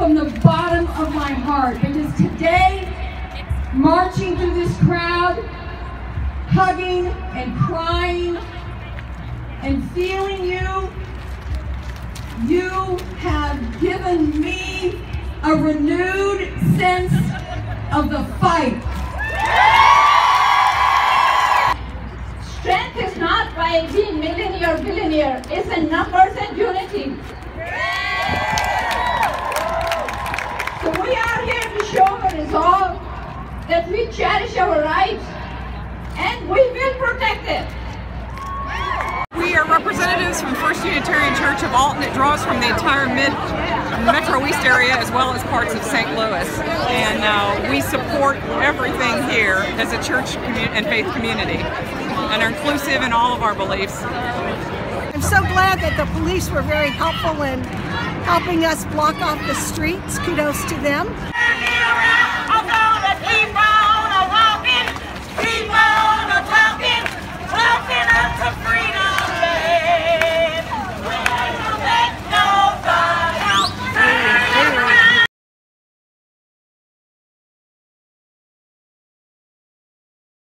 from the bottom of my heart. Because today, marching through this crowd, hugging and crying and feeling you, you have given me a renewed sense of the fight. Strength is not by being millionaire billionaire, it's in numbers and unity. So we are here to show the resolve that we cherish our rights and we will protect it. We are representatives from First Unitarian Church of Alton. It draws from the entire mid Metro East area as well as parts of St. Louis. And uh, we support everything here as a church and faith community and are inclusive in all of our beliefs. I'm so glad that the police were very helpful in helping us block off the streets. Kudos to them.